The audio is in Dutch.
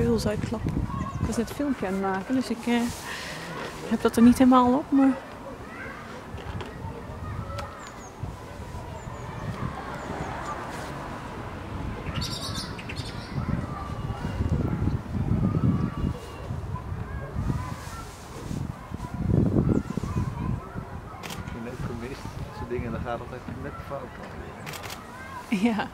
huls uitklappen. Ik was net een filmpje aan maken, dus ik eh, heb dat er niet helemaal op. Maar Je net gemist. Dat soort dingen, dan gaat het echt net fout. ja.